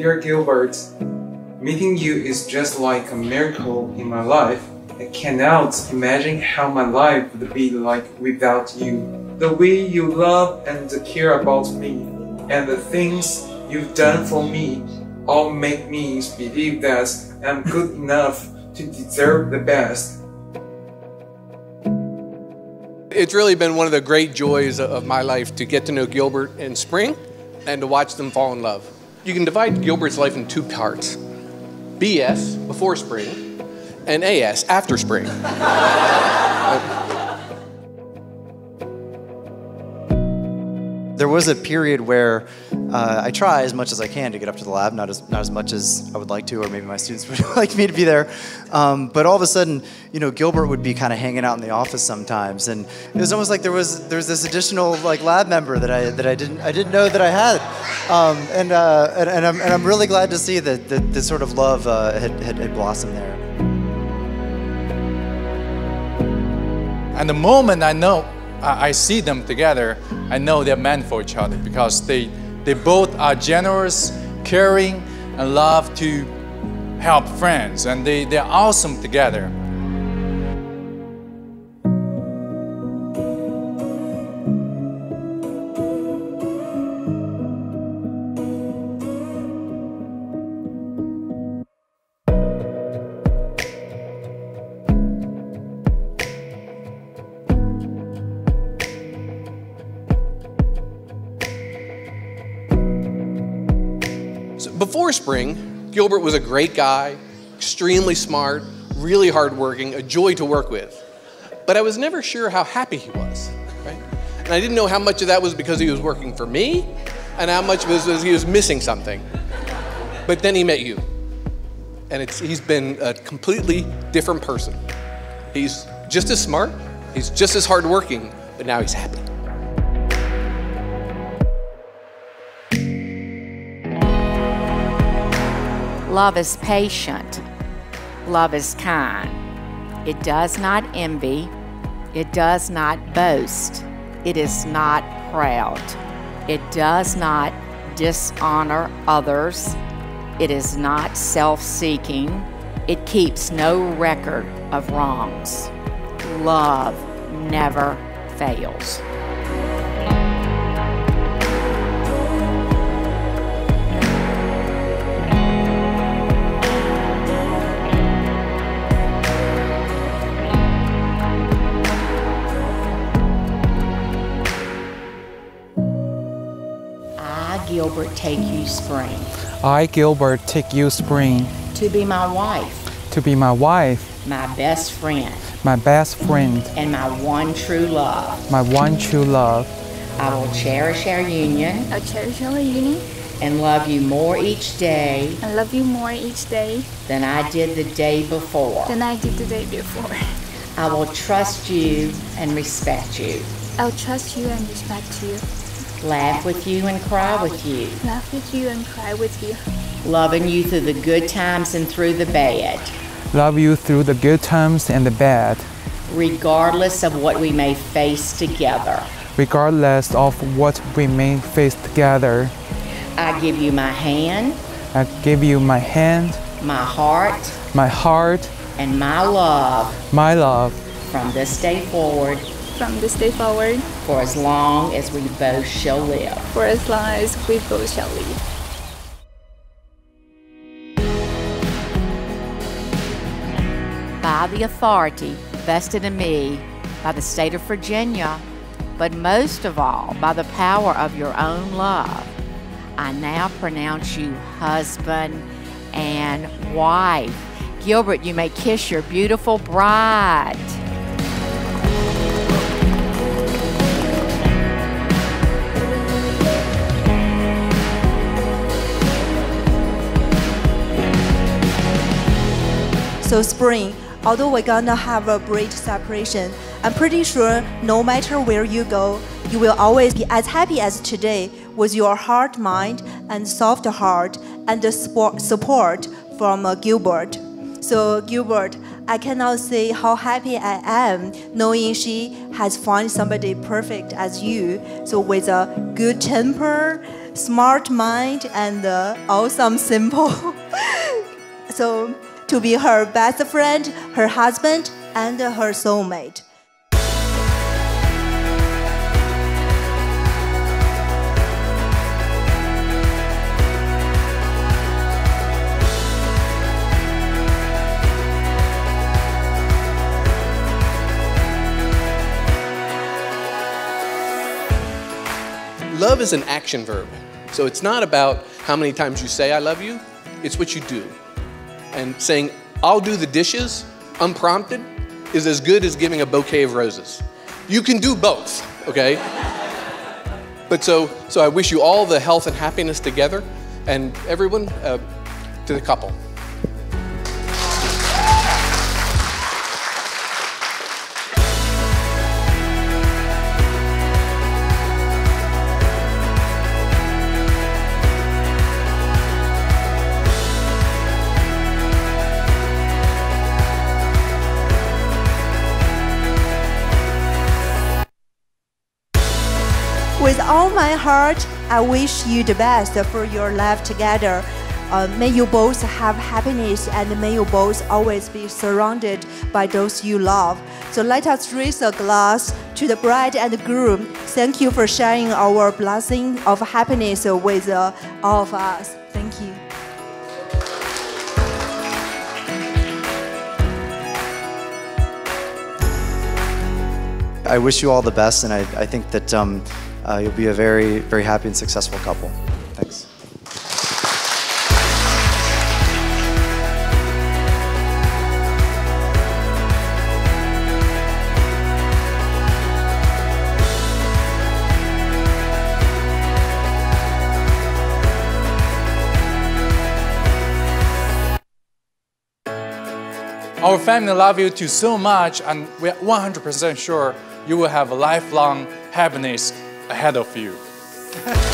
Dear Gilbert, meeting you is just like a miracle in my life. I cannot imagine how my life would be like without you. The way you love and care about me, and the things you've done for me, all make me believe that I'm good enough to deserve the best. It's really been one of the great joys of my life to get to know Gilbert and Spring and to watch them fall in love. You can divide Gilbert's life in two parts BS, before spring, and AS, after spring. Uh, there was a period where uh, I try as much as I can to get up to the lab, not as not as much as I would like to, or maybe my students would like me to be there. Um, but all of a sudden, you know, Gilbert would be kind of hanging out in the office sometimes, and it was almost like there was there was this additional like lab member that I that I didn't I didn't know that I had, um, and, uh, and, and I'm and I'm really glad to see that that this sort of love uh, had, had had blossomed there. And the moment I know I see them together, I know they're meant for each other because they, they both are generous, caring, and love to help friends, and they, they're awesome together. Before spring, Gilbert was a great guy, extremely smart, really hardworking, a joy to work with. But I was never sure how happy he was, right? And I didn't know how much of that was because he was working for me and how much was he was missing something. But then he met you. And it's, he's been a completely different person. He's just as smart, he's just as hardworking, but now he's happy. Love is patient. Love is kind. It does not envy. It does not boast. It is not proud. It does not dishonor others. It is not self seeking. It keeps no record of wrongs. Love never fails. Gilbert take you spring? I, Gilbert, take you spring. To be my wife. To be my wife. My best friend. My best friend. And my one true love. My one true love. I will cherish our union. I'll cherish our union. And love you more each day. I love you more each day. Than I did the day before. Than I did the day before. I will trust you and respect you. I'll trust you and respect you. Laugh with you and cry with you. Laugh with you and cry with you. Loving you through the good times and through the bad. Love you through the good times and the bad. Regardless of what we may face together. Regardless of what we may face together. I give you my hand. I give you my hand. My heart. My heart. And my love. My love. From this day forward from this day forward. For as long as we both shall live. For as long as we both shall live. By the authority vested in me by the state of Virginia, but most of all by the power of your own love, I now pronounce you husband and wife. Gilbert, you may kiss your beautiful bride. So spring, although we're gonna have a great separation, I'm pretty sure no matter where you go, you will always be as happy as today with your hard mind and soft heart and the support from uh, Gilbert. So Gilbert, I cannot say how happy I am knowing she has found somebody perfect as you. So with a good temper, smart mind, and uh, awesome simple. so to be her best friend, her husband, and her soulmate. Love is an action verb. So it's not about how many times you say I love you, it's what you do. And saying, I'll do the dishes unprompted is as good as giving a bouquet of roses. You can do both, okay? but so, so I wish you all the health and happiness together, and everyone, uh, to the couple. My heart, I wish you the best for your life together. Uh, may you both have happiness and may you both always be surrounded by those you love. So let us raise a glass to the bride and groom. Thank you for sharing our blessing of happiness with uh, all of us. Thank you. I wish you all the best, and I, I think that um, uh, you'll be a very, very happy and successful couple. Thanks. Our family love you too so much, and we're 100% sure you will have a lifelong happiness ahead of you.